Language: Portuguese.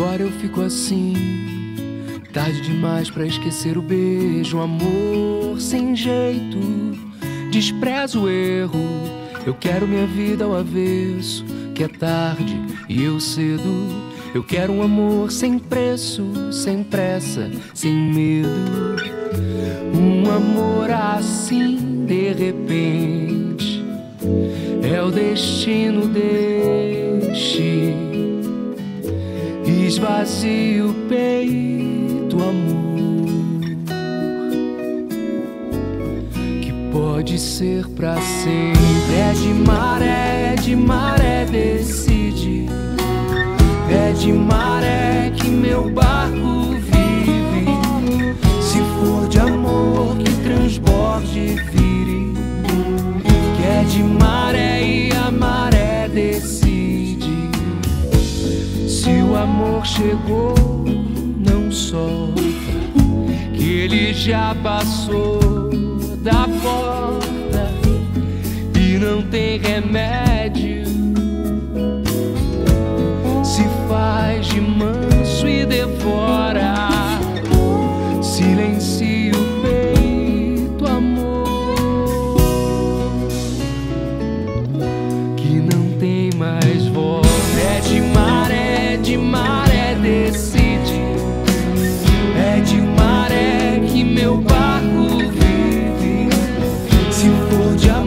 agora eu fico assim. Tarde demais pra esquecer o beijo, amor sem jeito. Desprezo o erro, eu quero minha vida ao avesso. Que é tarde e eu cedo. Eu quero um amor sem preço, sem pressa, sem medo. Um amor assim de repente é o destino, deixe esvazie o peito, amor, que pode ser pra sempre. É de maré, é de maré, decide. amor chegou, não solta, que ele já passou da porta e não tem remédio. Se faz de manso e devora, silencia o peito, amor, que não tem mais. 不假